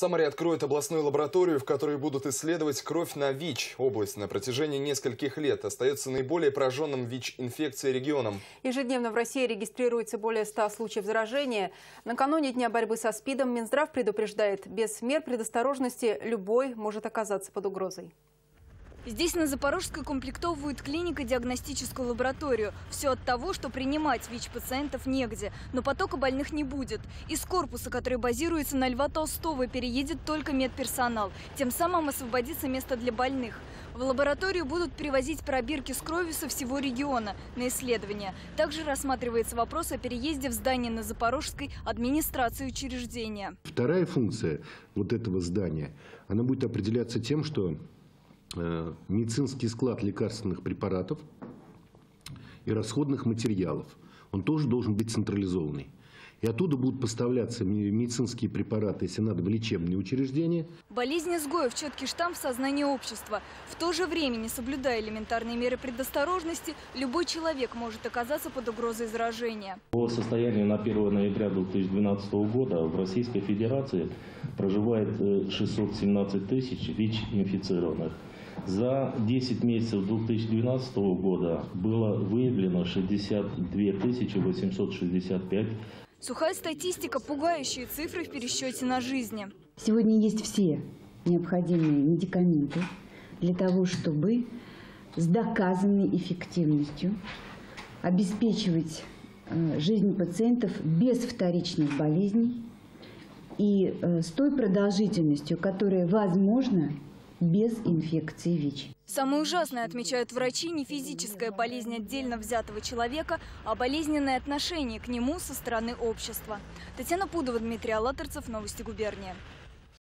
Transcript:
Самаре откроют областную лабораторию, в которой будут исследовать кровь на ВИЧ. Область на протяжении нескольких лет остается наиболее пораженным ВИЧ-инфекцией регионом. Ежедневно в России регистрируется более 100 случаев заражения. Накануне Дня борьбы со СПИДом Минздрав предупреждает, без мер предосторожности любой может оказаться под угрозой. Здесь на Запорожской комплектовывают клинико-диагностическую лабораторию. Все от того, что принимать ВИЧ-пациентов негде. Но потока больных не будет. Из корпуса, который базируется на Льва Толстого, переедет только медперсонал. Тем самым освободится место для больных. В лабораторию будут привозить пробирки с кровью со всего региона на исследование. Также рассматривается вопрос о переезде в здание на Запорожской администрации учреждения. Вторая функция вот этого здания, она будет определяться тем, что медицинский склад лекарственных препаратов и расходных материалов. Он тоже должен быть централизованный. И оттуда будут поставляться медицинские препараты, если надо, в лечебные учреждения. Болезнь изгоев – четкий штамп в сознании общества. В то же время, не соблюдая элементарные меры предосторожности, любой человек может оказаться под угрозой заражения. По состоянию на 1 ноября 2012 года в Российской Федерации проживает 617 э, тысяч ВИЧ-инфицированных. За 10 месяцев 2012 года было выявлено 62 865. Сухая статистика, пугающие цифры в пересчете на жизни. Сегодня есть все необходимые медикаменты для того, чтобы с доказанной эффективностью обеспечивать э, жизнь пациентов без вторичных болезней и э, с той продолжительностью, которая возможна без инфекции ВИЧ. Самое ужасное, отмечают врачи, не физическая болезнь отдельно взятого человека, а болезненное отношение к нему со стороны общества. Татьяна Пудова, Дмитрий Алатырцев, Новости губернии.